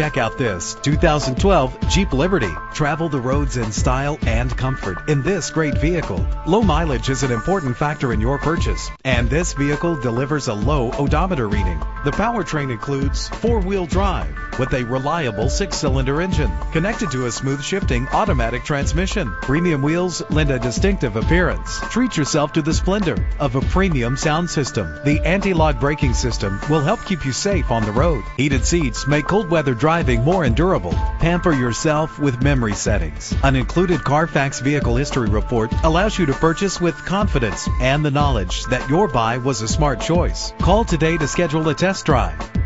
Check out this 2012 Jeep Liberty. Travel the roads in style and comfort in this great vehicle. Low mileage is an important factor in your purchase, and this vehicle delivers a low odometer reading. The powertrain includes four-wheel drive with a reliable six-cylinder engine connected to a smooth shifting automatic transmission. Premium wheels lend a distinctive appearance. Treat yourself to the splendor of a premium sound system. The anti-lock braking system will help keep you safe on the road. Heated seats make cold weather driving more endurable. Pamper yourself with memory settings. An included Carfax vehicle history report allows you to purchase with confidence and the knowledge that your buy was a smart choice. Call today to schedule a test drive.